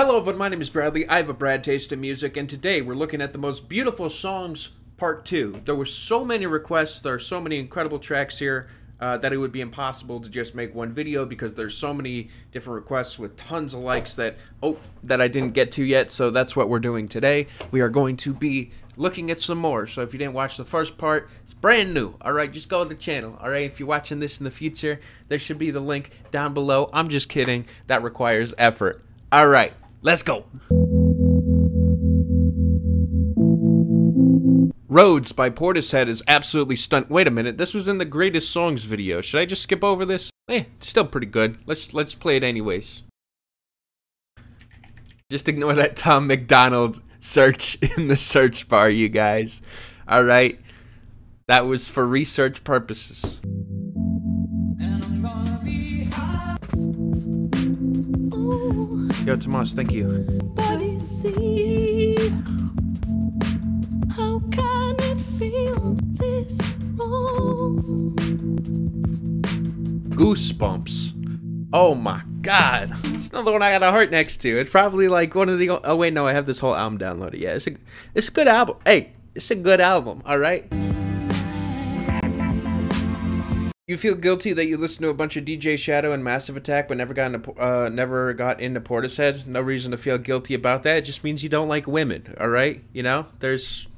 Hello everyone, my name is Bradley. I have a Brad Taste in Music, and today we're looking at the most beautiful songs part two. There were so many requests, there are so many incredible tracks here uh, that it would be impossible to just make one video because there's so many different requests with tons of likes that oh that I didn't get to yet. So that's what we're doing today. We are going to be looking at some more. So if you didn't watch the first part, it's brand new. All right, just go to the channel. All right, if you're watching this in the future, there should be the link down below. I'm just kidding. That requires effort. All right, let's go. Roads by Portishead is absolutely stunning. Wait a minute, this was in the greatest songs video. Should I just skip over this? Eh, still pretty good. Let's let's play it anyways. Just ignore that Tom MacDonald search in the search bar, you guys. All right. That was for research purposes. Yo, Tomas, thank you. Goosebumps. Oh my god. It's another one I got a heart next to. It's probably like one of the oh wait no, I have this whole album downloaded. Yeah, it's a it's a good album. Hey, it's a good album, alright? You feel guilty that you listened to a bunch of DJ Shadow and Massive Attack but never got into uh, never got into Portishead. No reason to feel guilty about that. It just means you don't like women, alright? You know? There's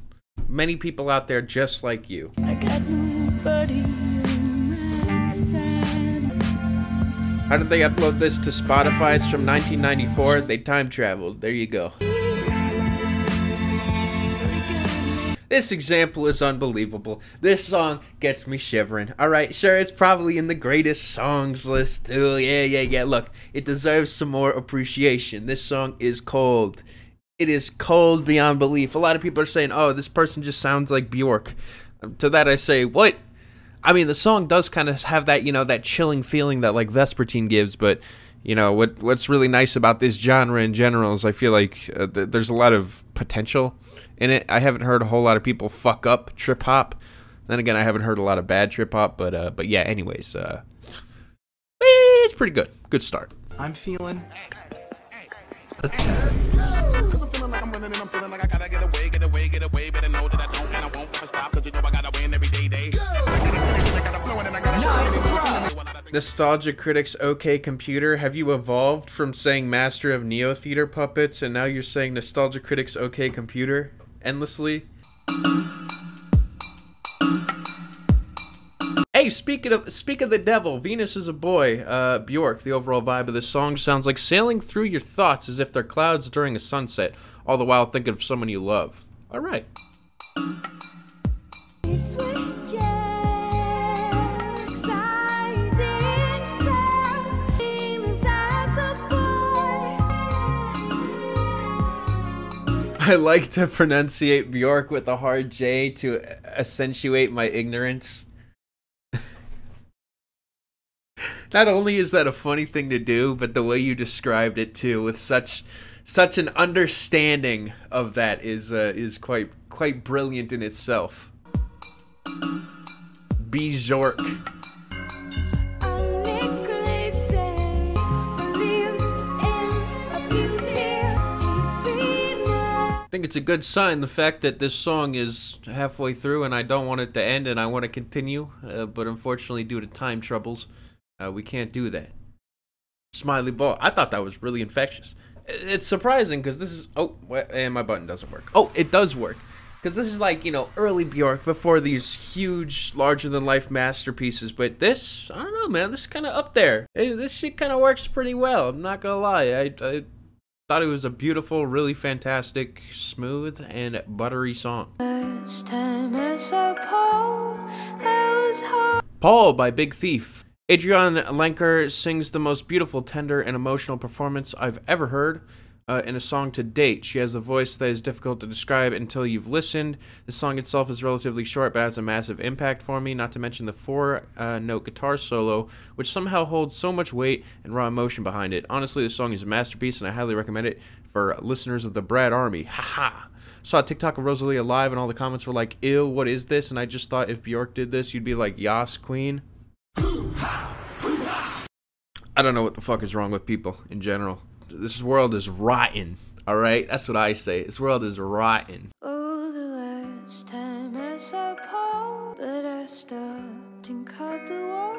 many people out there just like you. I got nobody. How did they upload this to Spotify? It's from 1994. They time traveled. There you go. This example is unbelievable. This song gets me shivering. Alright, sure, it's probably in the greatest songs list too. Yeah, yeah, yeah. Look, it deserves some more appreciation. This song is cold. It is cold beyond belief. A lot of people are saying, oh, this person just sounds like Bjork. Um, to that I say, what? I mean, the song does kind of have that, you know, that chilling feeling that like Vespertine gives, but you know what what's really nice about this genre in general is I feel like uh, th there's a lot of potential in it. I haven't heard a whole lot of people fuck up trip hop. Then again, I haven't heard a lot of bad trip hop, but uh, but yeah. Anyways, uh, it's pretty good. Good start. I'm feeling. Nostalgia Critics OK Computer, have you evolved from saying Master of Neo Theater Puppets and now you're saying Nostalgia Critics OK Computer endlessly? Hey, speaking of speak of the devil, Venus is a boy. Uh, Bjork, the overall vibe of this song sounds like sailing through your thoughts as if they're clouds during a sunset, all the while thinking of someone you love. All right. I like to pronunciate Bjork with a hard J to accentuate my ignorance. Not only is that a funny thing to do, but the way you described it too, with such such an understanding of that, is uh, is quite quite brilliant in itself. Bjork. Think it's a good sign the fact that this song is halfway through and I don't want it to end and I want to continue, uh, but unfortunately, due to time troubles, uh, we can't do that. Smiley ball. I thought that was really infectious. It's surprising because this is. Oh, and my button doesn't work. Oh, it does work. Because this is like, you know, early Bjork before these huge, larger than life masterpieces. But this, I don't know, man. This is kind of up there. Hey, this shit kind of works pretty well. I'm not going to lie. I, I thought it was a beautiful, really fantastic, smooth, and buttery song. Paul by Big Thief. Adrianne Lenker sings the most beautiful, tender, and emotional performance I've ever heard uh, in a song to date. She has a voice that is difficult to describe until you've listened. The song itself is relatively short, but has a massive impact for me, not to mention the four uh, note guitar solo, which somehow holds so much weight and raw emotion behind it. Honestly, this song is a masterpiece, and I highly recommend it for listeners of the Brad Army. Haha! Saw a TikTok of Rosalie alive, and all the comments were like, ew, what is this? And I just thought if Bjork did this, you'd be like, yas, queen. I don't know what the fuck is wrong with people in general this world is rotten. All right, that's what I say. This world is rotten. Oh, the last time I saw Paul, but I stopped and cut the walls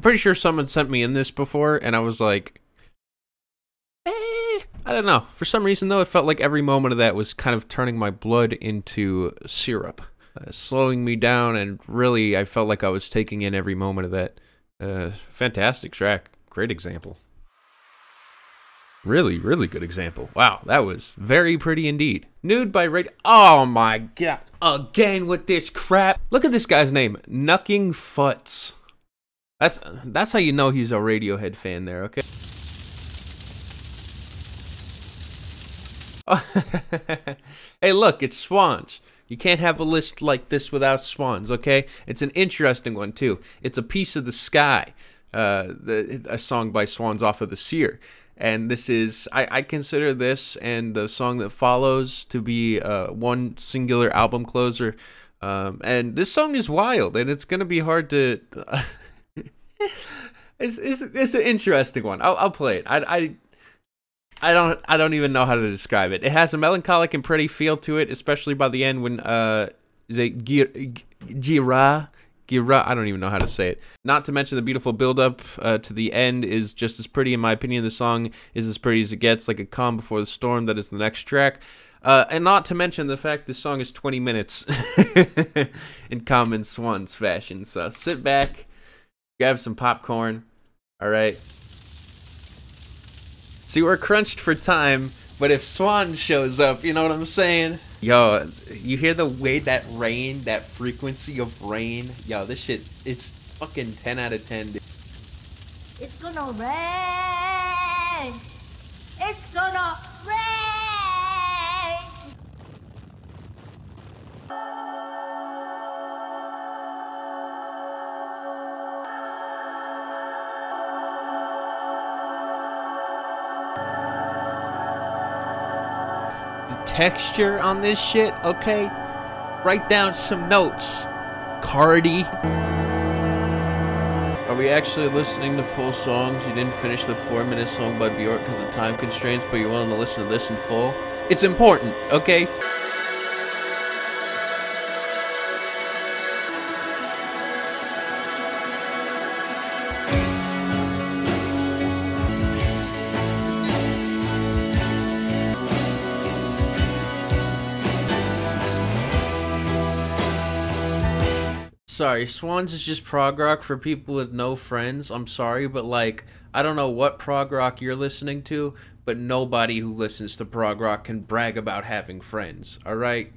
I'm pretty sure someone sent me in this before, and I was like, eh, I don't know. For some reason, though, it felt like every moment of that was kind of turning my blood into syrup, uh, slowing me down, and really, I felt like I was taking in every moment of that. Uh, fantastic track. Great example. Really, really good example. Wow, that was very pretty indeed. Nude by Rad. Oh my god. Again with this crap. Look at this guy's name. Knucking Futz. That's that's how you know he's a Radiohead fan there, okay? hey, look, it's Swans. You can't have a list like this without Swans, okay? It's an interesting one too. It's a piece of the sky, uh, the, a song by Swans off of the Seer, and this is I, I consider this and the song that follows to be uh, one singular album closer. Um, and this song is wild, and it's gonna be hard to. it's, it's it's an interesting one. I'll I'll play it. I I I don't I don't even know how to describe it. It has a melancholic and pretty feel to it, especially by the end when uh is it Gira Gira I don't even know how to say it. Not to mention the beautiful build up uh, to the end is just as pretty in my opinion. The song is as pretty as it gets, like a calm before the storm. That is the next track. Uh, and not to mention the fact this song is 20 minutes in common Swans fashion. So sit back, grab some popcorn. All right. See, we're crunched for time, but if Swan shows up, you know what I'm saying? Yo, you hear the way that rain, that frequency of rain? Yo, this shit is fucking 10 out of 10. dude. It's gonna rain. It's gonna rain. Texture on this shit, okay? Write down some notes. Cardi. Are we actually listening to full songs? You didn't finish the four minute song by Bjork because of time constraints, but you're willing to listen to this in full? It's important, okay? Sorry, Swans is just prog rock for people with no friends. I'm sorry, but like, I don't know what prog rock you're listening to, but nobody who listens to prog rock can brag about having friends, alright?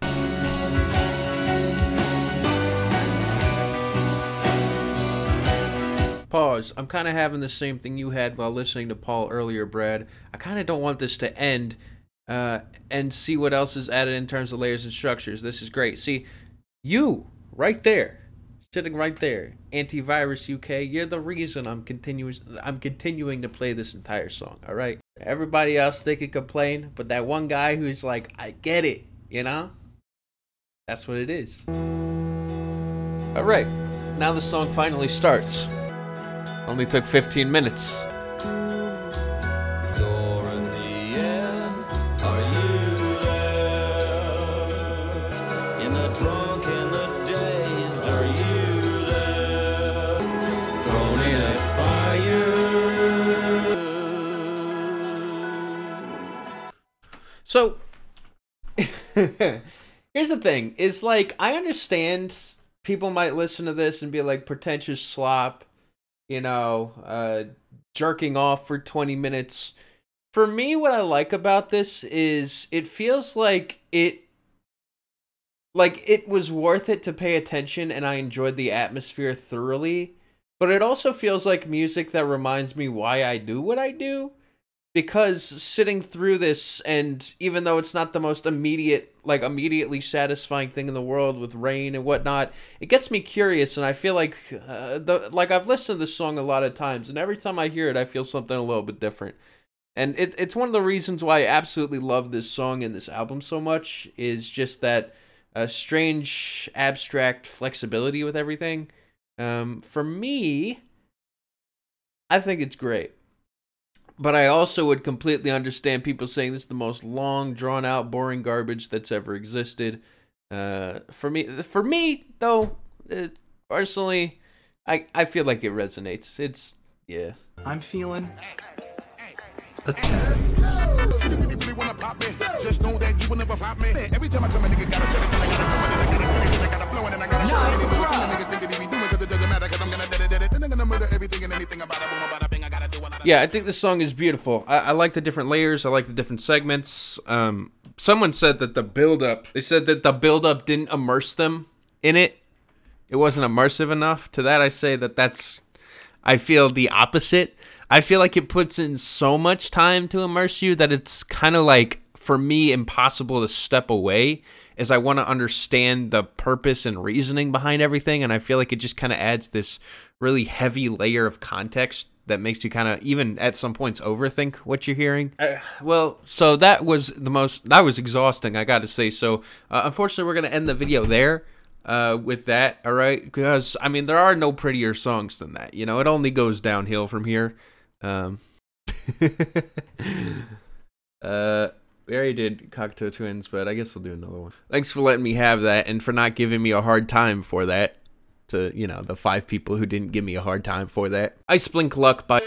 Pause. I'm kind of having the same thing you had while listening to Paul earlier, Brad. I kind of don't want this to end uh, and see what else is added in terms of layers and structures. This is great. See, you right there, sitting right there, Antivirus UK. You're the reason I'm continuing. I'm continuing to play this entire song. All right. Everybody else they could complain, but that one guy who's like, I get it. You know. That's what it is. All right. Now the song finally starts. Only took 15 minutes. So here's the thing: is like I understand people might listen to this and be like pretentious slop, you know, uh, jerking off for 20 minutes. For me, what I like about this is it feels like it like it was worth it to pay attention and I enjoyed the atmosphere thoroughly, but it also feels like music that reminds me why I do what I do. Because sitting through this and even though it's not the most immediate like immediately satisfying thing in the world with rain and whatnot it gets me curious and i feel like uh, the like i've listened to this song a lot of times and every time i hear it i feel something a little bit different. And it, it's one of the reasons why i absolutely love this song and this album so much is just that uh, strange abstract flexibility with everything. Um, for me i think it's great but I also would completely understand people saying this is the most long, drawn out, boring garbage that's ever existed. Uh, for me, for me though, it, personally, I I feel like it resonates. It's yeah. I'm feeling really wanna. Just know that you will never flop me. Every time I come a nigga gotta set it, I gotta come and I gotta flow and then I gotta show it. Anything think it be doing cause it doesn't matter cause I'm gonna dead it, dead it. Then I'm gonna murder everything and anything about it. Yeah, I think this song is beautiful. I, I like the different layers. I like the different segments. Um, someone said that the build up. They said that the build up didn't immerse them in it. It wasn't immersive enough. To that, I say that that's. I feel the opposite. I feel like it puts in so much time to immerse you that it's kind of like for me impossible to step away as I want to understand the purpose and reasoning behind everything and I feel like it just kind of adds this really heavy layer of context that makes you kind of even at some points overthink what you're hearing. Uh, well, so that was the most that was exhausting, I got to say. So, uh, unfortunately, we're going to end the video there uh, with that, all right? Because I mean, there are no prettier songs than that. You know, it only goes downhill from here. Um, uh, we already did Cocteau Twins, but I guess we'll do another one. Thanks for letting me have that and for not giving me a hard time for that. To, you know, the five people who didn't give me a hard time for that. Iceblink Luck by.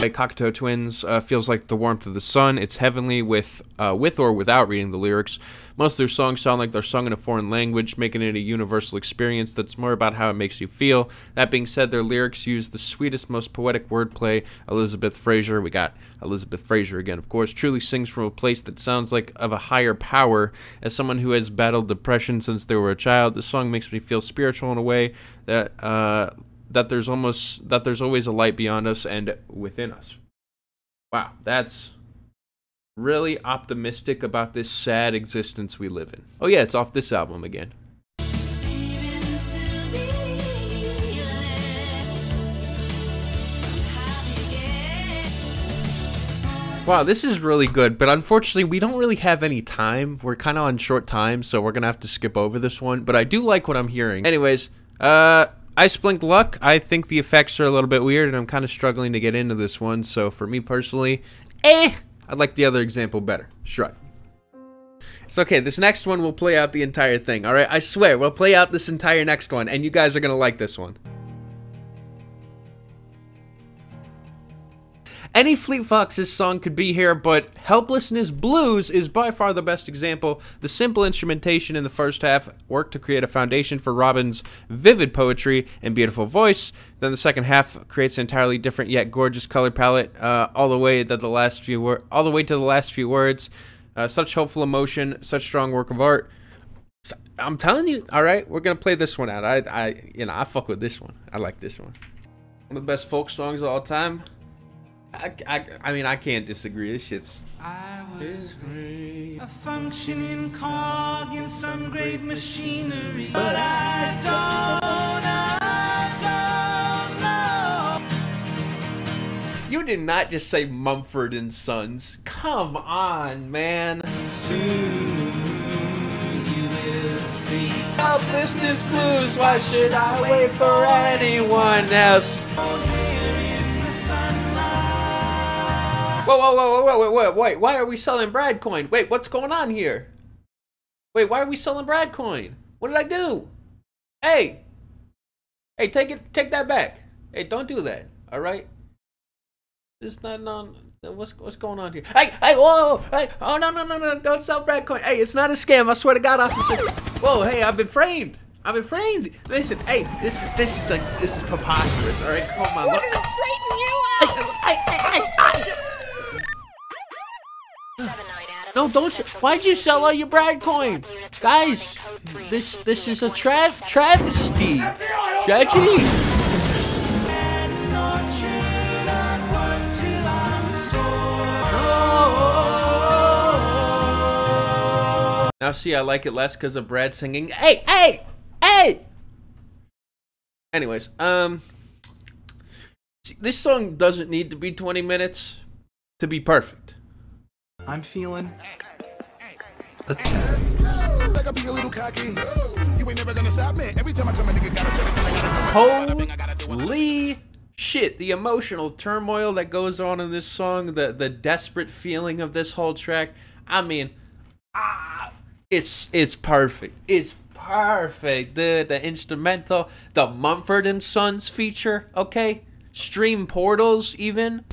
By Cocteau Twins uh, feels like the warmth of the sun. It's heavenly with, uh, with or without reading the lyrics. Most of their songs sound like they're sung in a foreign language, making it a universal experience that's more about how it makes you feel. That being said, their lyrics use the sweetest, most poetic wordplay. Elizabeth Fraser, we got Elizabeth Fraser again, of course, truly sings from a place that sounds like of a higher power. As someone who has battled depression since they were a child, the song makes me feel spiritual in a way that uh, that there's almost that there's always a light beyond us and within us. Wow, that's really optimistic about this sad existence we live in. Oh yeah, it's off this album again. Wow, this is really good, but unfortunately, we don't really have any time. We're kind of on short time, so we're gonna have to skip over this one. But I do like what I'm hearing. Anyways, uh, Iceblink Luck. I think the effects are a little bit weird, and I'm kind of struggling to get into this one. So for me personally, eh, I like the other example better. Shrug. It's okay. This next one will play out the entire thing. All right, I swear we'll play out this entire next one, and you guys are gonna like this one. Any Fleet Foxes song could be here, but Helplessness Blues is by far the best example. The simple instrumentation in the first half worked to create a foundation for Robin's vivid poetry and beautiful voice. Then the second half creates an entirely different yet gorgeous color palette, uh, all the way to the last few all the way to the last few words. Uh, such hopeful emotion, such strong work of art. I'm telling you, all right, we're gonna play this one out. I, I, you know, I fuck with this one. I like this one. One of the best folk songs of all time. I, I, I mean, I can't disagree. This shit's. I was a functioning cog in some great machinery, but I don't, I don't know. You did not just say Mumford and Sons. Come on, man. Soon you will see. Helplessness blues. Why should I wait for anyone else? Whoa, whoa, whoa, whoa, whoa, whoa, wait. Why are we selling Brad coin? Wait, what's going on here? Wait, why are we selling Brad coin? What did I do? Hey, hey, take it, take that back. Hey, don't do that. All right. This not on. What's what's going on here? Hey, hey, whoa, hey, oh no, no, no, no, don't sell Brad coin. Hey, it's not a scam. I swear to God, officer. Whoa, hey, I've been framed. I've been framed. Listen, hey, this is this is like this is preposterous. All right, come on, look. Hey, No, don't. Why'd you sell all your Brad coin, guys? This this is a trap travesty, tragedy. Now see, I like it less because of Brad singing. Hey, hey, hey. Anyways, um, this song doesn't need to be 20 minutes to be perfect. I'm feeling Like I be a little cocky. You ain't never gonna stop me. Every time I come, a nigga gotta set it. then I gotta come, and I gotta do it. Holy shit, the emotional turmoil that goes on in this song, the the desperate feeling of this whole track. I mean, ah, it's it's perfect. It's perfect. The the instrumental, the Mumford and Sons feature, okay? Stream portals even.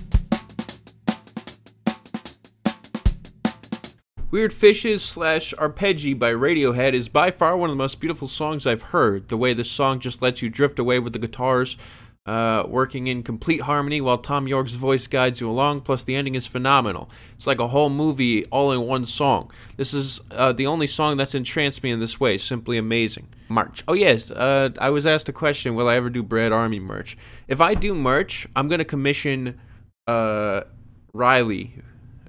Weird Fishes slash Arpeggi by Radiohead is by far one of the most beautiful songs I've heard. The way this song just lets you drift away with the guitars uh, working in complete harmony while Thom Yorke's voice guides you along, plus the ending is phenomenal. It's like a whole movie all in one song. This is uh, the only song that's entranced me in this way. Simply amazing. March. Oh, yes, uh, I was asked a question Will I ever do Bread Army merch? If I do merch, I'm going to commission uh, Riley,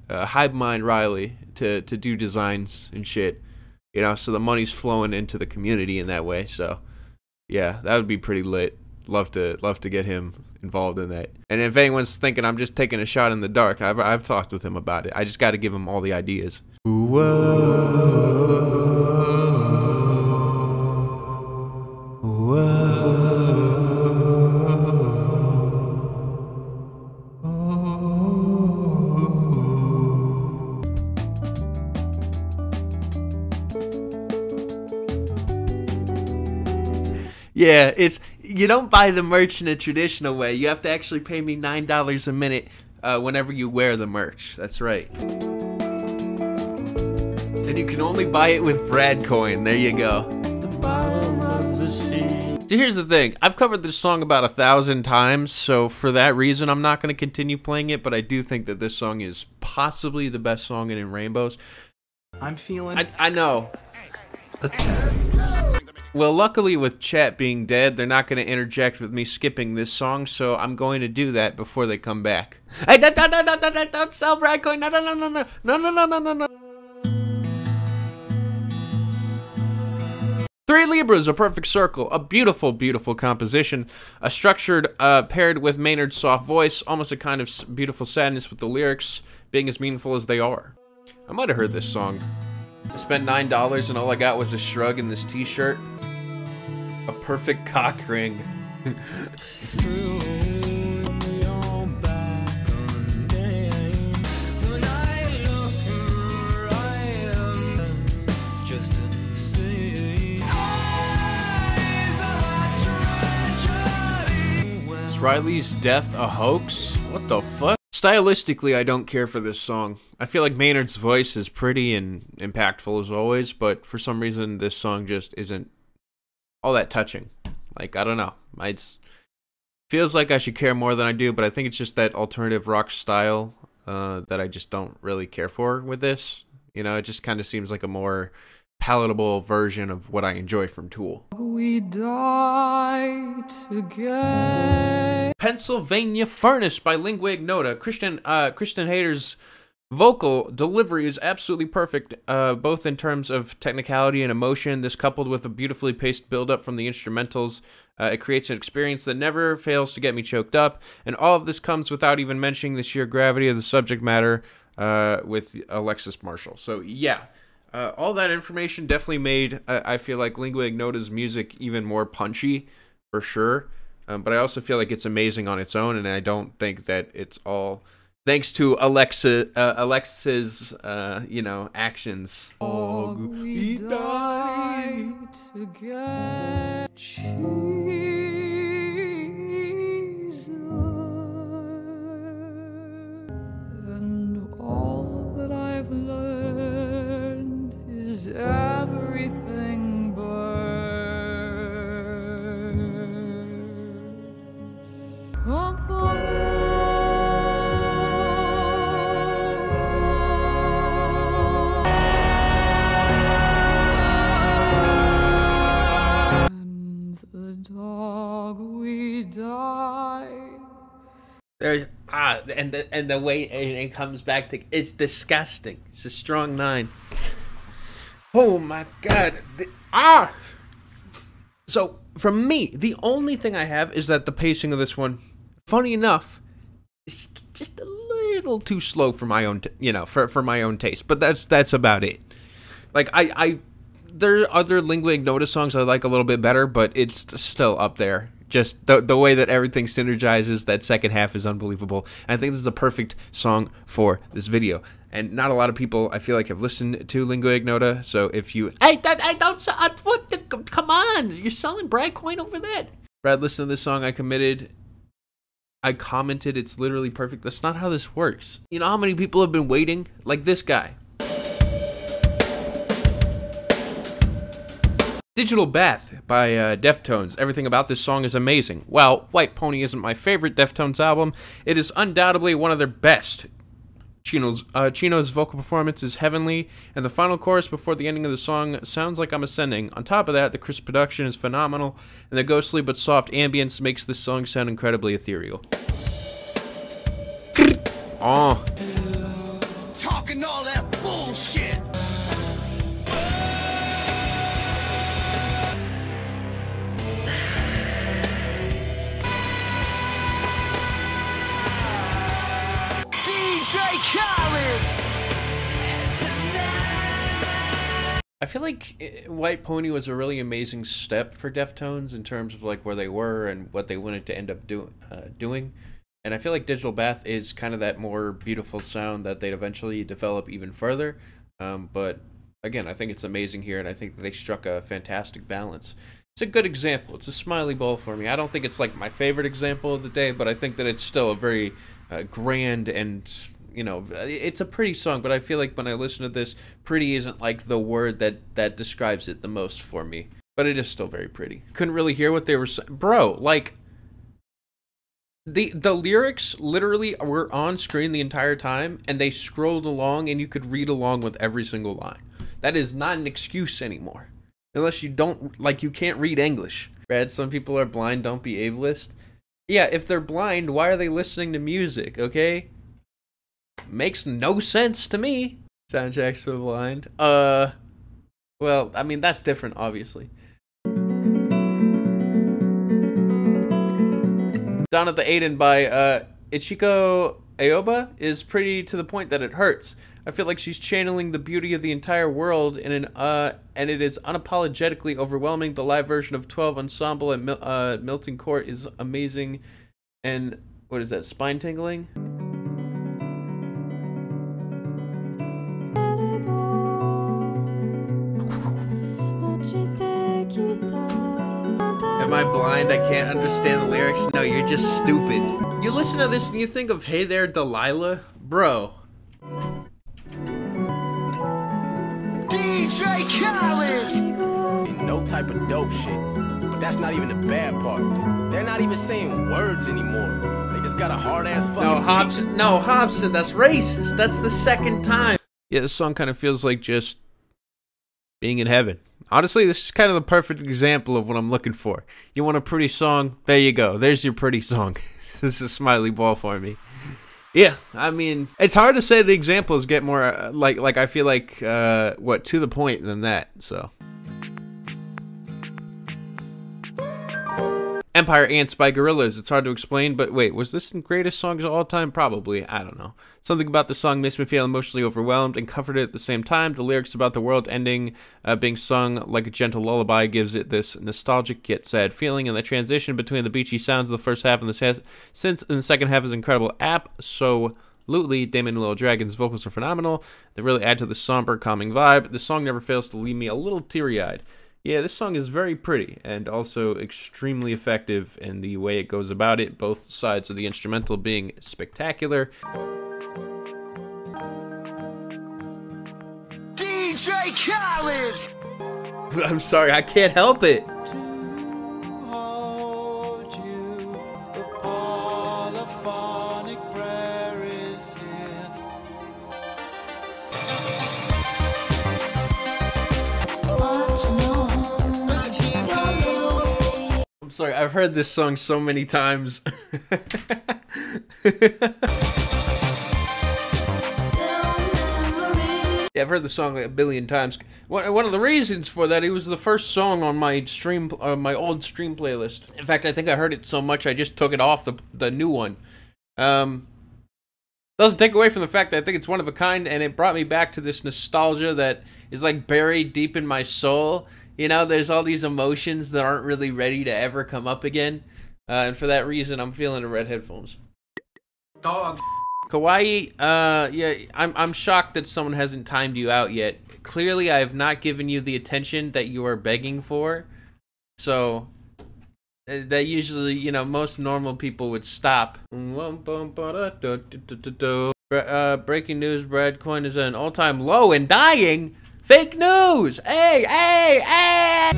uh, Mind Riley to to do designs and shit. You know, so the money's flowing into the community in that way. So, yeah, that would be pretty lit. Love to love to get him involved in that. And if anyone's thinking I'm just taking a shot in the dark, I've I've talked with him about it. I just got to give him all the ideas. Yeah, it's you don't buy the merch in a traditional way. You have to actually pay me nine dollars a minute uh, whenever you wear the merch. That's right. And you can only buy it with Brad coin. There you go. So here's the thing. I've covered this song about a thousand times, so for that reason, I'm not going to continue playing it. But I do think that this song is possibly the best song in, in Rainbows. I'm feeling I, I know. Well, luckily with chat being dead, they're not going to interject with me skipping this song, so I'm going to do that before they come back. Hey, don't, don't, don't, don't, don't, don't sell Brad coin. No, no, no, no, no, no, no, no, no, no. Three Libras, a perfect circle, a beautiful, beautiful composition, a structured uh, paired with Maynard's soft voice, almost a kind of beautiful sadness with the lyrics being as meaningful as they are. I might have heard this song. I spent nine dollars and all I got was a shrug and this T-shirt. A perfect cock ring. Is Riley's death a hoax? What the fuck? Stylistically, I don't care for this song. I feel like Maynard's voice is pretty and impactful as always, but for some reason, this song just isn't all that touching. Like, I don't know. I just, feels like I should care more than I do, but I think it's just that alternative rock style uh, that I just don't really care for with this. You know, it just kind of seems like a more palatable version of what I enjoy from Tool. We die together. Pennsylvania Furnace by Lingua Ignota. Christian uh, Kristin Hayter's vocal delivery is absolutely perfect, uh, both in terms of technicality and emotion. This coupled with a beautifully paced build-up from the instrumentals, uh, it creates an experience that never fails to get me choked up. And all of this comes without even mentioning the sheer gravity of the subject matter uh, with Alexis Marshall. So yeah. Uh, all that information definitely made uh, I feel like Lingua Ignota's music even more punchy, for sure. Um, but I also feel like it's amazing on its own, and I don't think that it's all thanks to Alexa, uh, Alexa's, uh, you know, actions. We die together. Jesus. And all that I've learned is everything There's ah, and the and the way it, it comes back to it's disgusting. It's a strong nine. Oh my god. The- ah! So, from me, the only thing I have is that the pacing of this one, funny enough, is just a little too slow for my own, you know, for, for my own taste. But that's that's about it. Like I, I there are other lingua ignota songs I like a little bit better, but it's still up there. Just the the way that everything synergizes, that second half is unbelievable. I think this is a perfect song for this video. And not a lot of people, I feel like, have listened to lingua ignota. So if you, hey, that I don't, uh, what? The, come on, you're selling Brad coin over that. Brad, listen to this song I committed. I commented it's literally perfect. That's not how this works. You know how many people have been waiting? Like this guy. Digital Bath by uh, Deftones. Everything about this song is amazing. While White Pony isn't my favorite Deftones album, it is undoubtedly one of their best. Chino's, uh, Chino's vocal performance is heavenly, and the final chorus before the ending of the song sounds like I'm ascending. On top of that, the crisp production is phenomenal, and the ghostly but soft ambience makes this song sound incredibly ethereal. Oh, Talking all that I feel like eh, White Pony was a really amazing step for Deftones in terms of like where they were and what they wanted to end up do, uh, doing. And I feel like Digital Bath is kind of that more beautiful sound that they'd eventually develop even further. Um, but again, I think it's amazing here, and I think they struck a fantastic balance. It's a good example. It's a smiley ball for me. I don't think it's like my favorite example of the day, but I think that it's still a very uh, grand and you know it's a pretty song. But I feel like when I listen to this, pretty isn't like the word that that describes it the most for me. But it is still very pretty. Couldn't really hear what they were saying, bro. Like the the lyrics literally were on screen the entire time and they scrolled along and you could read along with every single line that is not an excuse anymore unless you don't like you can't read english Brad, some people are blind don't be ableist yeah if they're blind why are they listening to music okay makes no sense to me soundtracks for the blind uh well i mean that's different obviously Dawn of the Adan by uh, Ichiko Aoba is pretty to the point that it hurts. I feel like she's channeling the beauty of the entire world in an uh, and it is unapologetically overwhelming. The live version of 12 Ensemble at Mil- uh, Milton Court is amazing, and what is that? Spine tingling. Am I blind? I can't understand the lyrics. No, you're just stupid. You listen to this and you think of Hey There Delilah? Bro. DJ Khaled. no type of dope shit. But that's not even the bad part. They're not even saying words anymore. They just got a hard ass fucking. No, beat. Hobson. No, Hobson. That's racist. That's the second time. Yeah, this song kind of feels like just being in heaven. Honestly, this is kind of the perfect example of what I'm looking for. You want a pretty song? There you go. There's your pretty song. this is a smiley ball for me. Yeah, I mean, it's hard to say the examples get more uh, like like I feel like uh what to the point than that. So Empire Antz by Gorillaz. It's hard to explain, but wait, was this the greatest songs of all time? Probably. I don't know. Something about the song makes me feel emotionally overwhelmed and comforted at the same time. The lyrics about the world ending, uh, being sung like a gentle lullaby, gives it this nostalgic yet sad feeling, and the transition between the beachy sounds of the first half and the synths in the second half is incredible. Absolutely, Damon and Little Dragon's vocals are phenomenal. They really add to the somber, calming vibe. The song never fails to leave me a little teary-eyed. Yeah, this song is very pretty and also extremely effective in the way it goes about it, both sides of the instrumental being spectacular. DJ Khaled. I'm sorry, I can't help it. Sorry, I've heard this song so many times. Yeah, I've heard the song like a billion times. One, of the reasons for that, it was the first song on my stream, uh, my old stream playlist. In fact, I think I heard it so much I just took it off the the new one. Um, doesn't take away from the fact that I think it's one of a kind, and it brought me back to this nostalgia that is like buried deep in my soul. You know, there's all these emotions that aren't really ready to ever come up again, uh, and for that reason, I'm feeling the red headphones. Dog. Kawaii, uh, yeah, I'm I'm shocked that someone hasn't timed you out yet. Clearly, I have not given you the attention that you are begging for. So, uh, that usually, you know, most normal people would stop. Uh, breaking news: Brad Coin is at an all-time low and dying. Fake news! Hey, hey, hey!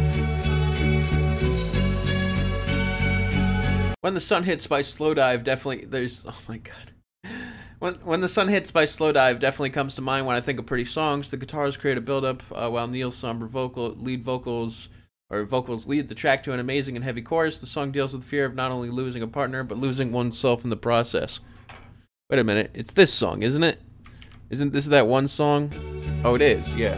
When the sun hits by Slowdive, definitely there's. Oh my god. When, when the sun hits by Slowdive definitely comes to mind when I think of pretty songs. The guitars create a build-up uh, while Neil's somber vocal lead vocals or vocals lead the track to an amazing and heavy chorus. The song deals with fear of not only losing a partner but losing oneself in the process. Wait a minute, it's this song, isn't it? Isn't this that one song? Oh, it is. Yeah.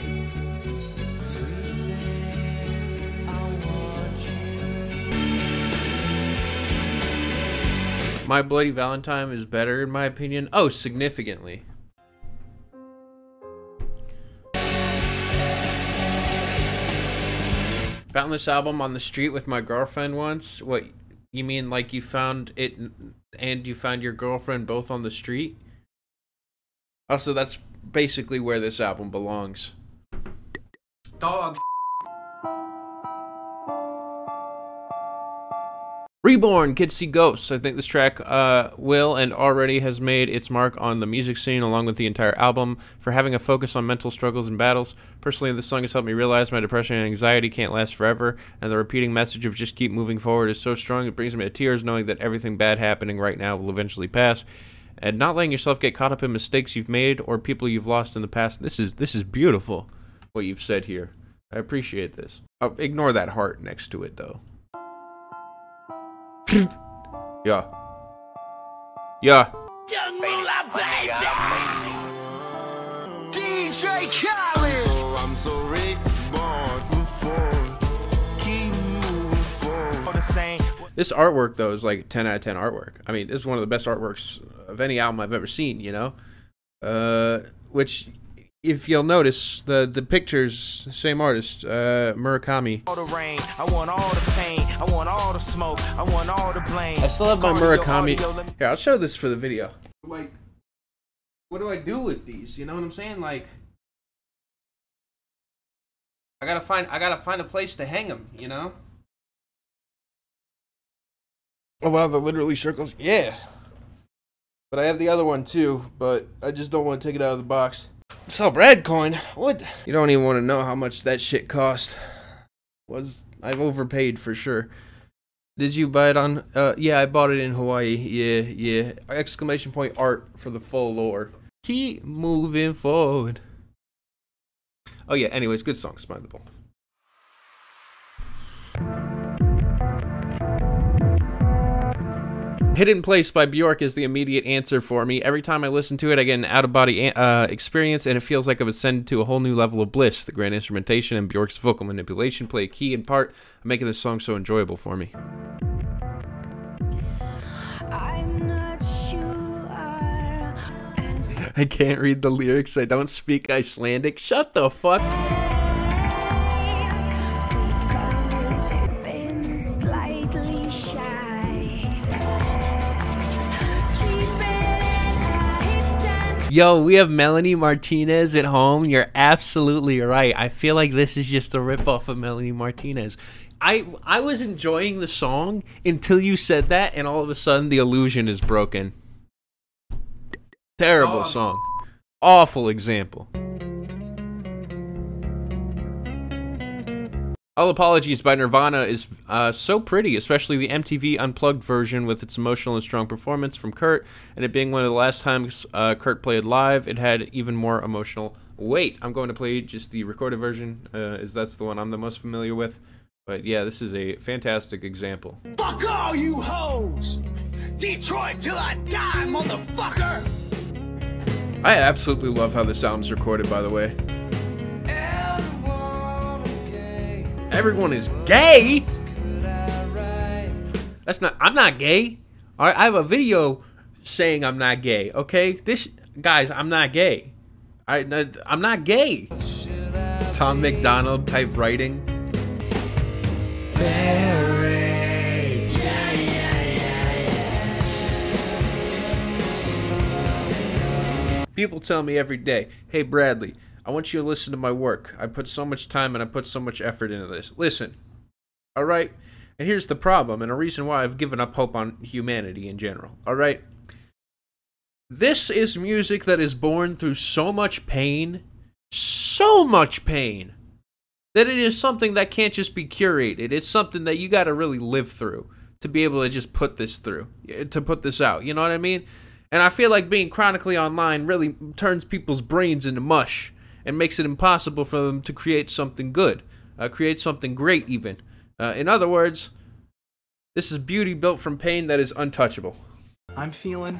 My Bloody Valentine is better in my opinion. Oh, significantly. Found this album on the street with my girlfriend once. What you mean like you found it and you found your girlfriend both on the street? Also, that's basically where this album belongs. Dog. Reborn, Kids See Ghosts. I think this track uh, will and already has made its mark on the music scene along with the entire album for having a focus on mental struggles and battles. Personally, this song has helped me realize my depression and anxiety can't last forever, and the repeating message of just keep moving forward is so strong it brings me to tears knowing that everything bad happening right now will eventually pass. And not letting yourself get caught up in mistakes you've made or people you've lost in the past. This is this is beautiful what you've said here. I appreciate this. Uh, ignore that heart next to it though. Yeah. Yeah. DJ Khaled. So I'm so reborn forward. Keep moving forward. The same. This artwork though is like 10 out of 10 artwork. I mean, this is one of the best artworks of any album I've ever seen, you know? Uh which if you'll notice the the pictures same artist, uh Murakami. All the rain. I want all the pain. I want all the smoke. I want all the blame. I still have my Murakami. audio, Here, I'll show this for the video. Like what do I do with these? You know what I'm saying? Like I got to find I got to find a place to hang them, you know? Oh wow, the literally circles. Yeah. But I have the other one too, but I just don't want to take it out of the box. Sell bread coin. What? You don't even want to know how much that shit cost. Was I've overpaid for sure. Did you buy it on uh yeah, I bought it in Hawaii. Yeah, yeah. Exclamation point art for the full lore. Keep moving forward. Oh yeah, anyways, good song, Smile the Ball. Hidden Place by Bjork is the immediate answer for me. Every time I listen to it, I get an out of body uh, experience, and it feels like I've ascended to a whole new level of bliss. The grand instrumentation and Bjork's vocal manipulation play a key in part of making this song so enjoyable for me. I'm not sure. As I can't read the lyrics, I don't speak Icelandic. Shut the fuck. Yo, we have Melanie Martinez at home. You're absolutely right. I feel like this is just a ripoff of Melanie Martinez. I I was enjoying the song until you said that, and all of a sudden the illusion is broken. Terrible Dog. song. Awful example. All Apologies by Nirvana is uh, so pretty, especially the MTV Unplugged version with its emotional and strong performance from Kurt, and it being one of the last times uh, Kurt played live, it had even more emotional weight. I'm going to play just the recorded version, uh, as that's the one I'm the most familiar with. But yeah, this is a fantastic example. Fuck all you hoes. Detroit till I die, motherfucker. I absolutely love how this album's recorded, by the way. Everyone is gay. That's not. I'm not gay. All right, I have a video saying I'm not gay. Okay, this guys, I'm not gay. I I'm not gay. Tom MacDonald type writing. People tell me every day, "Hey Bradley, I want you to listen to my work. I put so much time and I put so much effort into this. Listen, all right? And here's the problem, and a reason why I've given up hope on humanity in general. All right? This is music that is born through so much pain, so much pain, that it is something that can't just be curated. It's something that you got to really live through to be able to just put this through, eh, to put this out. You know what I mean? And I feel like being chronically online really turns people's brains into mush and makes it impossible for them to create something good, uh, create something great, even. Uh, in other words, this is beauty built from pain that is untouchable. I'm feeling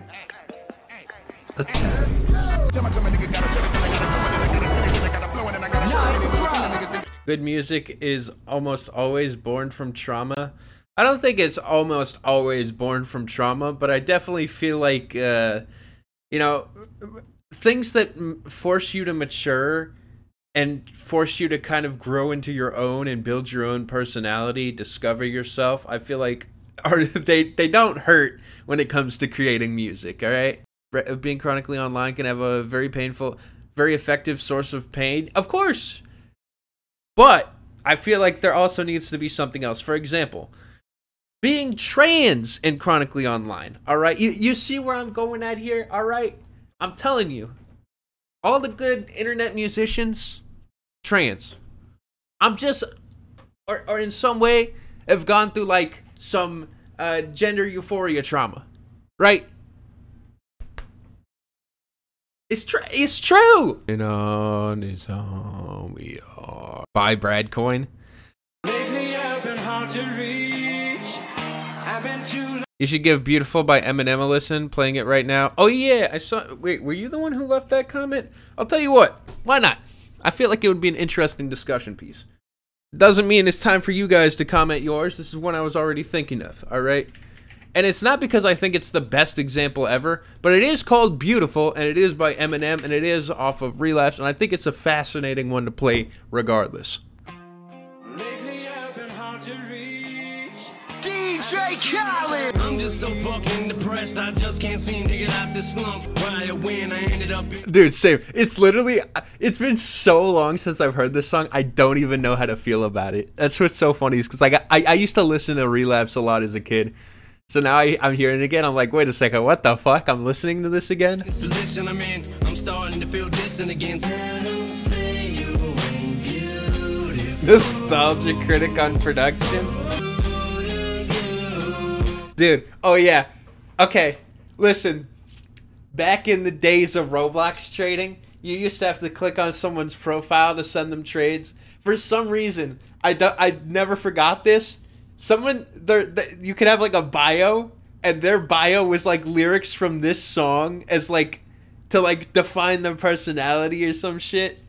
Good music is almost always born from trauma. I don't think it's almost always born from trauma, but I definitely feel like, uh, you know, things that m- force you to mature and force you to kind of grow into your own and build your own personality, discover yourself. I feel like are they they don't hurt when it comes to creating music. All right, uh, being chronically online can have a very painful, very effective source of pain, of course. But I feel like there also needs to be something else. For example, being trans and chronically online. All right, you you see where I'm going at here. All right, I'm telling you, all the good internet musicians, trans. I'm just, or or in some way have gone through like some uh, gender euphoria trauma, right? It's true. It's true. And on is on we are. By Brad Coin. Lately I've been hard to reach. I've been too You should give "Beautiful" by Eminem a listen. Playing it right now. Oh yeah, I saw. Wait, were you the one who left that comment? I'll tell you what. Why not? I feel like it would be an interesting discussion piece. Doesn't mean it's time for you guys to comment yours. This is one I was already thinking of. All right. And it's not because I think it's the best example ever, but it is called Beautiful, and it is by Eminem, and it is off of Relapse, and I think it's a fascinating one to play regardless. DJ Khaled. I'm just so fucking depressed. I just can't seem to get out this slump. Why when I ended up Dude, same. It's literally, it's been so long since I've heard this song, I don't even know how to feel about it. That's what's so funny, is because like, I, I used to listen to Relapse a lot as a kid. So now I, I'm hearing it again. I'm like, wait a second, what the fuck? I'm listening to this again? this position I'm in, I'm starting to feel distant again. Don't say you ain't beautiful. Nostalgia critic on production. Dude, oh yeah. Okay, listen. Back in the days of Roblox trading, you used to have to click on someone's profile to send them trades. For some reason, I do, I never forgot this. Someone there, th- you could have like a bio, and their bio was like lyrics from this song as like to like define their personality or some shit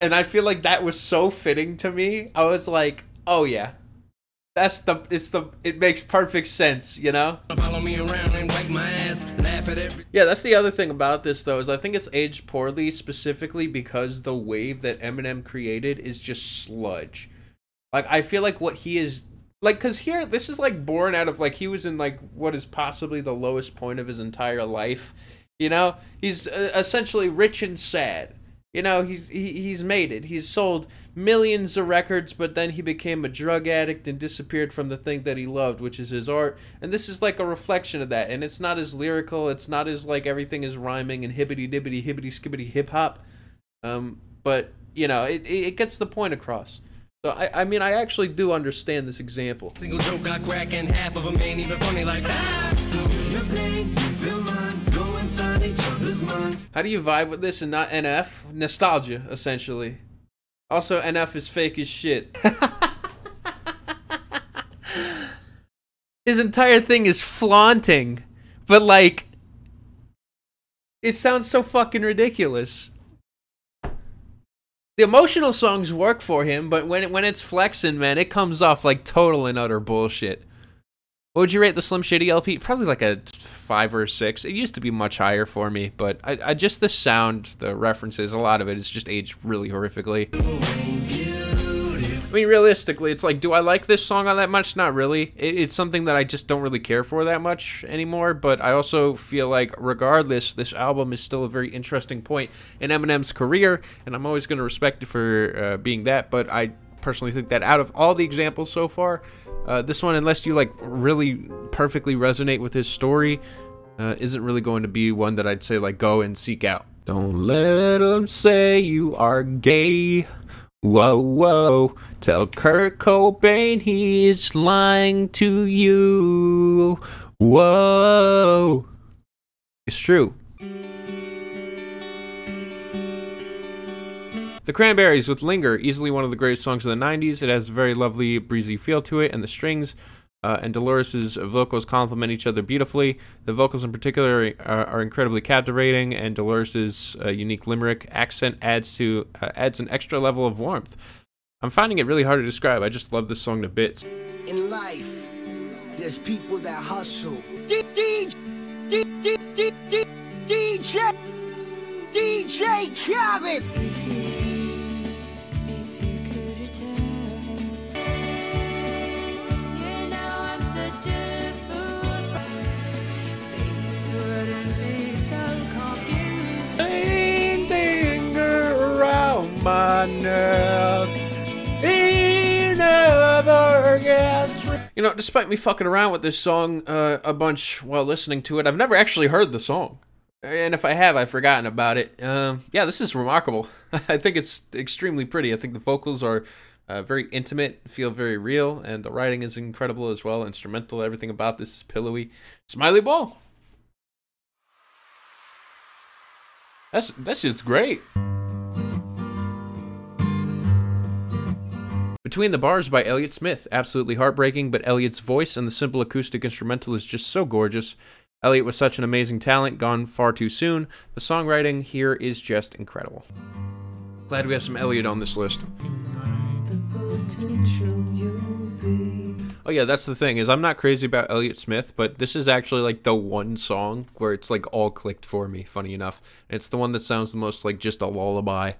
and I feel like that was so fitting to me. I was like, "Oh yeah, that's the it's the it makes perfect sense," you know? Follow me around and wipe my ass. Laugh at every Yeah, that's the other thing about this though is I think it's aged poorly specifically because the wave that Eminem created is just sludge. Like I feel like what he is like cuz here this is like born out of like he was in like what is possibly the lowest point of his entire life. You know, he's uh, essentially rich and sad. You know, he's he, he's made it. He's sold millions of records, but then he became a drug addict and disappeared from the thing that he loved, which is his art. And this is like a reflection of that. And it's not as lyrical. It's not as like everything is rhyming and hibbity dibbity hibbity skibbity hip hop. Um, but you know, it it it gets the point across. So I I mean I actually do understand this example. single joke I crack, and half of them ain't even funny. Like, ah, each other's minds. How do you vibe with this and not NF? Nostalgia, essentially. Also, NF is fake as shit. His entire thing is flaunting, but like, It sounds so fucking ridiculous. The emotional songs work for him, but when when it's flexing, man, it comes off like total and utter bullshit. What would you rate the Slim Shady LP? Probably like a five or six. It used to be much higher for me, but I, I just the sound, the references, a lot of it is just aged really horrifically. I mean, realistically, it's like, do I like this song all that much? Not really. It, it's something that I just don't really care for that much anymore. But I also feel like, regardless, this album is still a very interesting point in Eminem's career, and I'm always going to respect it for uh, being that. But I personally think that out of all the examples so far, uh, this one, unless you like really perfectly resonate with his story, uh, isn't really going to be one that I'd say like go and seek out. Don't let them say you are gay. Whoa, whoa. Tell Kurt Cobain he's lying to you. Whoa. It's true. The Cranberries with Linger, easily one of the greatest songs of the 90s. It has a very lovely, breezy feel to it, and the strings uh, and Dolores' vocals complement each other beautifully. The vocals, in particular, are, are incredibly captivating, and Dolores' uh, unique limerick accent adds to uh, adds an extra level of warmth. I'm finding it really hard to describe. I just love this song to bits. In life, there's people that hustle. D- D- D- D- D- D- DJ, DJ Khaled. If you could return, you know a fool. Things wouldn't be so confused. Linger around my neck. He never gets re- You know, despite me fucking around with this song uh, a bunch while listening to it, I've never actually heard the song. And if I have, I've forgotten about it. Um, yeah, this is remarkable. I think it's extremely pretty. I think the vocals are uh, very intimate, feel very real, and the writing is incredible as well. Instrumental, everything about this is pillowy. Smiley Ball. That's that's just great. Between the Bars by Elliott Smith, absolutely heartbreaking, but Elliott's voice and the simple acoustic instrumental is just so gorgeous. Elliott was such an amazing talent, gone far too soon. The songwriting here is just incredible. Glad we have some Elliott on this list. Oh yeah, that's the thing is I'm not crazy about Elliott Smith, but this is actually like the one song where it's like all clicked for me. Funny enough, and it's the one that sounds the most like just a lullaby.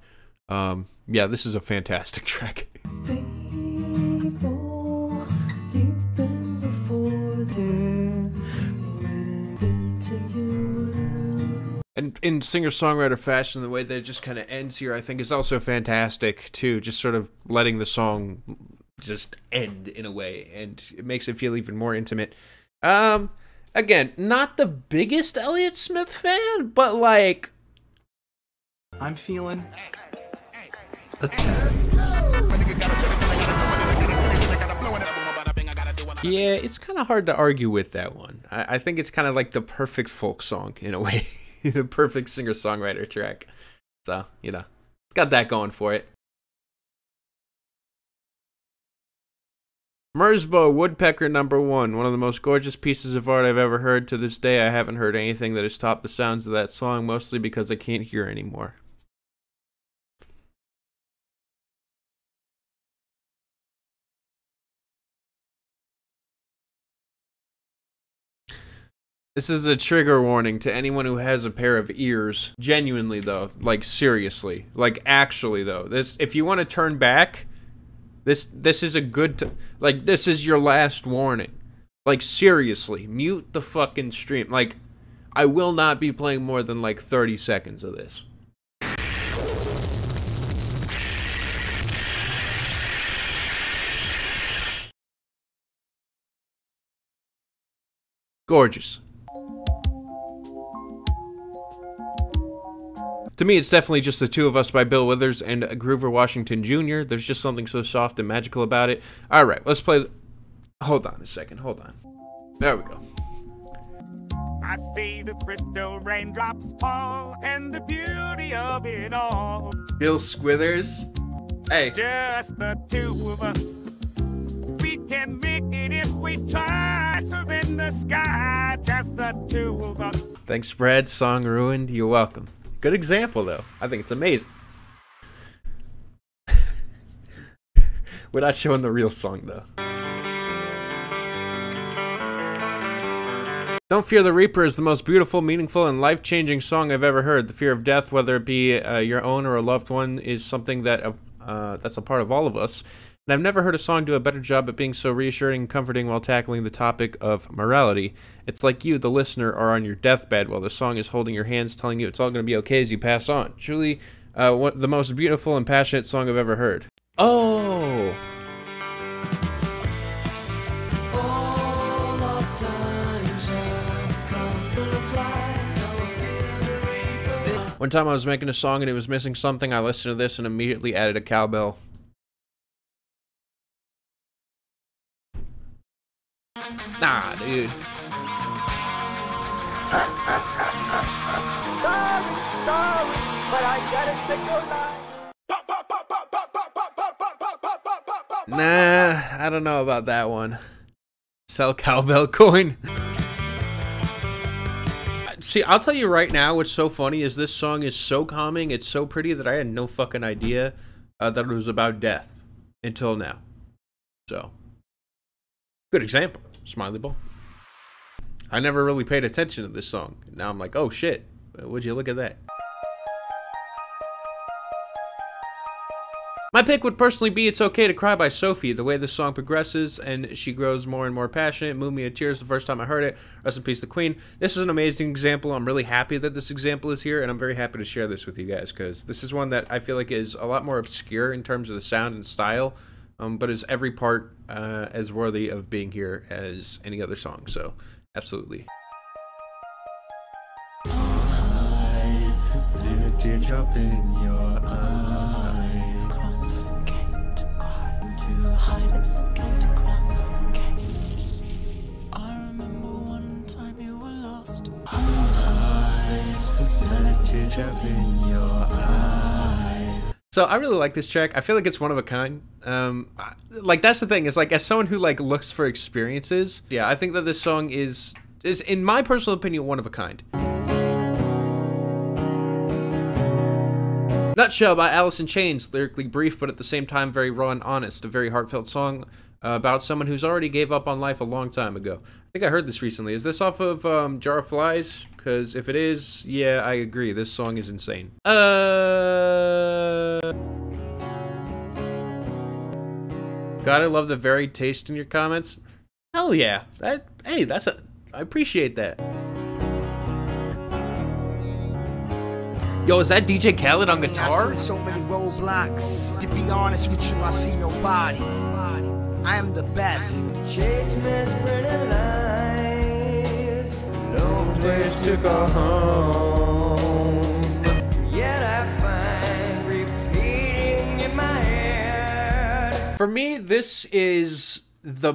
Um, yeah, this is a fantastic track. And in singer-songwriter fashion, the way that it just kind of ends here, I think, is also fantastic too. Just sort of letting the song just end in a way, and it makes it feel even more intimate. Um, again, not the biggest Elliott Smith fan, but like, I'm feeling yeah, it's kind of hard to argue with that one. I, I think it's kind of like the perfect folk song in a way, the perfect singer-songwriter track. So you know, it's got that going for it. Merzbow Woodpecker number one, one of the most gorgeous pieces of art I've ever heard. To this day, I haven't heard anything that has topped the sounds of that song, mostly because I can't hear anymore. This is a trigger warning to anyone who has a pair of ears. Genuinely though, like seriously, like actually though. This if you want to turn back, this this is a good like this is your last warning. Like seriously, mute the fucking stream. Like I will not be playing more than like 30 seconds of this. Gorgeous. To me, it's definitely just the two of us by Bill Withers and Grover Washington Jr. There's just something so soft and magical about it. All right, let's play. Hold on a second. Hold on. There we go. I see the crystal raindrops fall and the beauty of it all. Bill Squithers. Hey. Just the two of us. We can make it if we try. Surrender the sky, just the two of us. Thanks, Brad. Song ruined. You're welcome. Good example, though. I think it's amazing. We're not showing the real song, though. Don't Fear the Reaper is the most beautiful, meaningful, and life changing song I've ever heard. The fear of death, whether it be uh, your own or a loved one, is something that uh, uh, that's a part of all of us. And I've never heard a song do a better job at being so reassuring and comforting while tackling the topic of morality. It's like you, the listener, are on your deathbed while the song is holding your hands, telling you it's all going to be okay as you pass on. Truly, uh, what, the most beautiful and passionate song I've ever heard. Oh! One time I was making a song and it was missing something. I listened to this and immediately added a cowbell. Nah, dude. Nah, I don't know about that one. Sell cowbell coin. See, I'll tell you right now what's so funny is this song is so calming, it's so pretty that I had no fucking idea uh, that it was about death until now. So, good example. Smiley Ball. I never really paid attention to this song. Now I'm like, oh shit, would you look at that? My pick would personally be It's Okay to Cry by Sophie. The way the song progresses and she grows more and more passionate moved me to tears the first time I heard it. Rest in peace, the Queen. This is an amazing example. I'm really happy that this example is here, and I'm very happy to share this with you guys because this is one that I feel like is a lot more obscure in terms of the sound and style, um, but is every part uh, as worthy of being here as any other song. So, absolutely. teardrop in your eye. Cross okay to cry, to hide. It's okay to cross okay. I remember one time you were lost. I was there a teardrop in your eye. So I really like this track. I feel like it's one of a kind. Um, I- like that's the thing. Is like as someone who like looks for experiences. Yeah, I think that this song is is in my personal opinion one of a kind. Nutshell by in Chains, lyrically brief but at the same time very raw and honest. A very heartfelt song uh, about someone who's already gave up on life a long time ago. I think I heard this recently. Is this off of um, Jar of Flies? Because if it is, yeah, I agree. This song is insane. Uh. Gotta love the varied taste in your comments. Hell yeah. That hey, that's a I appreciate that. Yo, is that DJ Khaled on guitar? see so many roadblocks. To be honest with you, I see nobody. I am the best. Place to go home. Yet I find repeating in my head. For me, this is the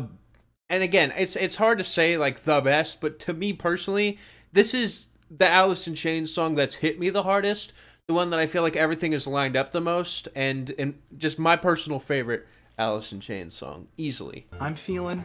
and again, it's it's hard to say like the best, but to me personally, this is the Alice in Chains song that's hit me the hardest, the one that I feel like everything is lined up the most, and and just my personal favorite Alice in Chains song, easily. I'm feeling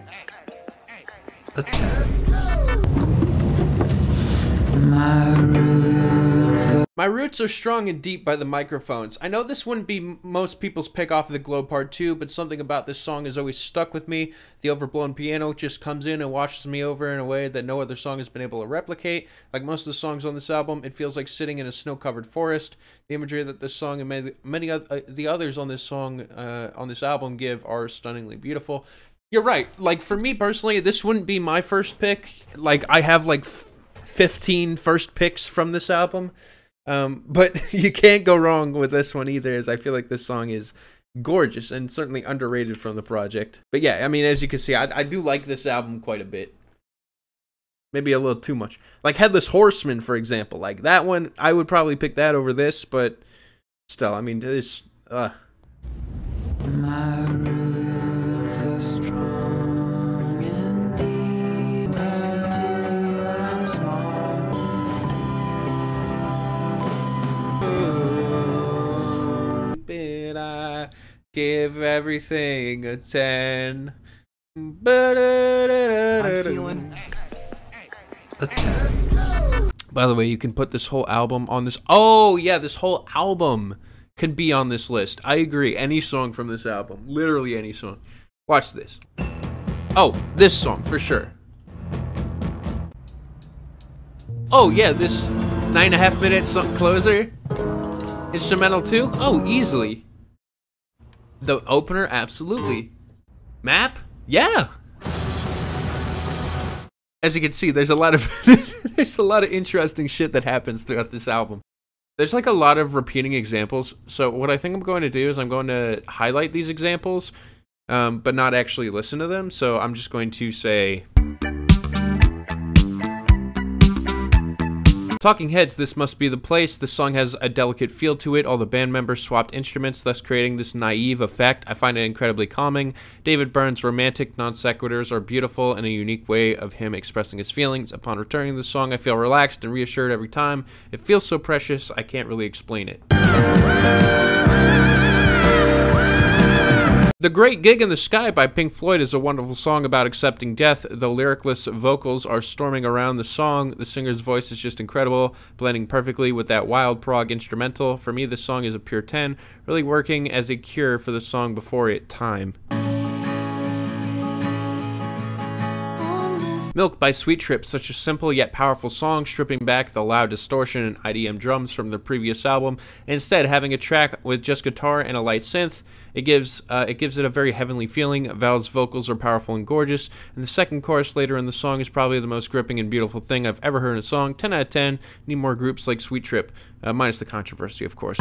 My roots are strong and deep by the microphones. I know this wouldn't be most people's pick off of the Glow Part 2, but something about this song has always stuck with me. The overblown piano just comes in and washes me over in a way that no other song has been able to replicate. Like most of the songs on this album, it feels like sitting in a snow-covered forest. The imagery that this song and many, many of uh, the others on this song, uh, on this album give are stunningly beautiful. You're right. Like for me personally, this wouldn't be my first pick. Like I have like 15 first picks from this album. Um, but you can't go wrong with this one either, as I feel like this song is gorgeous and certainly underrated from the project. But yeah, I mean, as you can see, I, I do like this album quite a bit. Maybe a little too much. Like Headless Horseman, for example. Like that one, I would probably pick that over this, but still, I mean, this. Uh, give everything a 10. I'm feeling By the way, you can put this whole album on this. Oh, yeah, this whole album can be on this list. I agree. Any song from this album. Literally any song. Watch this. Oh, this song for sure. Oh, yeah, this nine and a half minute song closer. Instrumental too? Oh, easily. The opener, absolutely. Map? Yeah. As you can see, there's a lot of there's a lot of interesting shit that happens throughout this album. There's like a lot of repeating examples. So what I think I'm going to do is I'm going to highlight these examples, um, but not actually listen to them. So I'm just going to say. Talking Heads, This Must Be the Place. This song has a delicate feel to it. All the band members swapped instruments, thus creating this naive effect. I find it incredibly calming. David Byrne's romantic non sequiturs are beautiful and a unique way of him expressing his feelings. Upon returning to the song, I feel relaxed and reassured every time. It feels so precious, I can't really explain it. The Great Gig in the Sky by Pink Floyd is a wonderful song about accepting death. The lyricless vocals are storming around the song. The singer's voice is just incredible, blending perfectly with that wild prog instrumental. For me, this song is a pure 10, really working as a cure for the song before it, Time. Milk by Sweet Trip, such a simple yet powerful song, stripping back the loud distortion and IDM drums from the previous album, instead having a track with just guitar and a light synth. It gives uh, it gives it a very heavenly feeling. Val's vocals are powerful and gorgeous, and the second chorus later in the song is probably the most gripping and beautiful thing I've ever heard in a song. 10 out of 10. Need more groups like Sweet Trip, uh, minus the controversy, of course.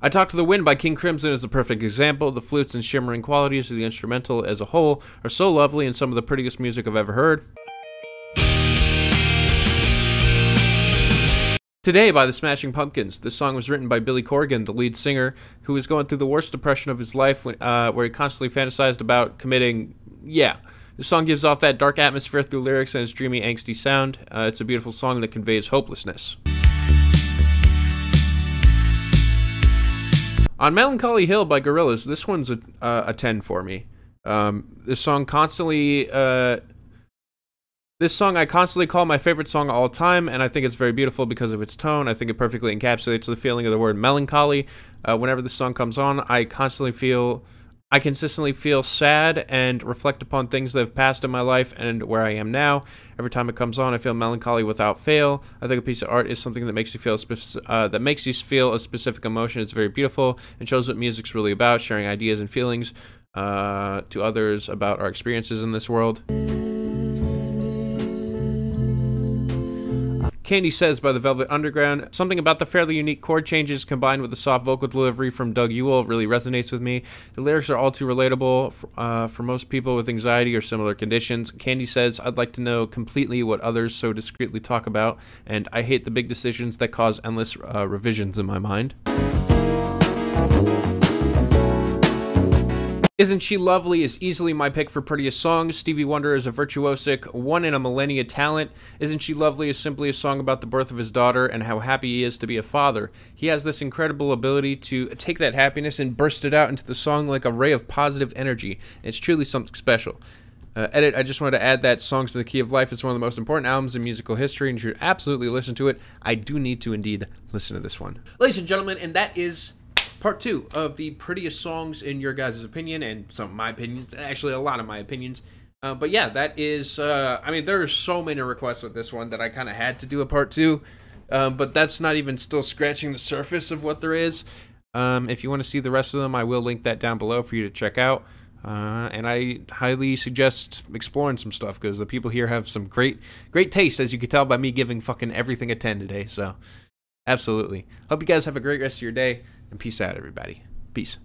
I Talk to the Wind by King Crimson is a perfect example. The flutes and shimmering qualities of the instrumental as a whole are so lovely and some of the prettiest music I've ever heard. Today by the Smashing Pumpkins. This song was written by Billy Corgan, the lead singer, who was going through the worst depression of his life, when, uh, where he constantly fantasized about committing. Yeah. The song gives off that dark atmosphere through lyrics and its dreamy, angsty sound. Uh, it's a beautiful song that conveys hopelessness. On Melancholy Hill by Gorillaz, this one's a, uh, a 10 for me. Um, this song constantly. Uh, this song I constantly call my favorite song of all time, and I think it's very beautiful because of its tone. I think it perfectly encapsulates the feeling of the word melancholy. Uh, whenever this song comes on, I constantly feel. I consistently feel sad and reflect upon things that have passed in my life and where I am now. Every time it comes on, I feel melancholy without fail. I think a piece of art is something that makes you feel uh, that makes you feel a specific emotion. It's very beautiful and shows what music's really about, sharing ideas and feelings uh, to others about our experiences in this world. Candy Says by the Velvet Underground. Something about the fairly unique chord changes combined with the soft vocal delivery from Doug Yule really resonates with me. The lyrics are all too relatable uh, for most people with anxiety or similar conditions. Candy says, I'd like to know completely what others so discreetly talk about, and I hate the big decisions that cause endless uh, revisions in my mind. Isn't She Lovely is easily my pick for prettiest song. Stevie Wonder is a virtuosic, one in a millennia talent. Isn't She Lovely is simply a song about the birth of his daughter and how happy he is to be a father. He has this incredible ability to take that happiness and burst it out into the song like a ray of positive energy. It's truly something special. Uh, edit, I just wanted to add that Songs in the Key of Life is one of the most important albums in musical history and you should absolutely listen to it. I do need to indeed listen to this one. Ladies and gentlemen, and that is part two of the prettiest songs in your guys' opinion and some of my opinions actually a lot of my opinions uh, but yeah that is uh, i mean there are so many requests with this one that i kind of had to do a part two um, but that's not even still scratching the surface of what there is um, if you want to see the rest of them i will link that down below for you to check out uh, and I highly suggest exploring some stuff because the people here have some great, great taste, as you can tell by me giving fucking everything a 10 today. So, absolutely. Hope you guys have a great rest of your day. And peace out, everybody. Peace.